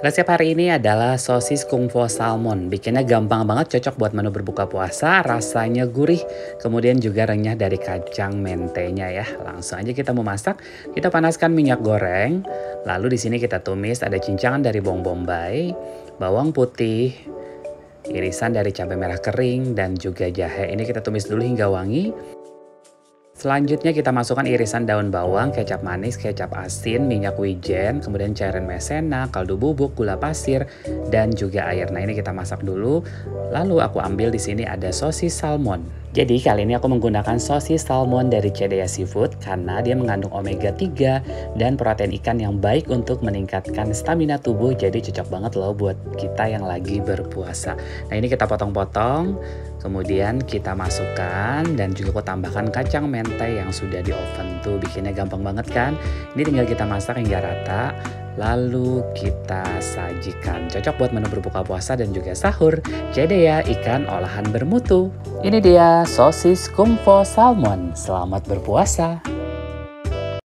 Resep hari ini adalah sosis kungfu salmon. Bikinnya gampang banget, cocok buat menu berbuka puasa, rasanya gurih, kemudian juga renyah dari kacang mentenya ya. Langsung aja kita mau masak. Kita panaskan minyak goreng, lalu di sini kita tumis ada cincangan dari bawang bombay, bawang putih, irisan dari cabai merah kering dan juga jahe. Ini kita tumis dulu hingga wangi. Selanjutnya kita masukkan irisan daun bawang, kecap manis, kecap asin, minyak wijen, kemudian cairan mesena, kaldu bubuk, gula pasir, dan juga air. Nah ini kita masak dulu. Lalu aku ambil di sini ada sosis salmon. Jadi kali ini aku menggunakan sosis salmon dari Cedea Seafood karena dia mengandung omega 3 dan protein ikan yang baik untuk meningkatkan stamina tubuh. Jadi cocok banget loh buat kita yang lagi berpuasa. Nah ini kita potong-potong. Kemudian kita masukkan dan juga aku tambahkan kacang mentai yang sudah di oven tuh bikinnya gampang banget kan. Ini tinggal kita masak hingga rata lalu kita sajikan. Cocok buat menu berbuka puasa dan juga sahur. Jadi ya ikan olahan bermutu. Ini dia sosis kungfu salmon. Selamat berpuasa.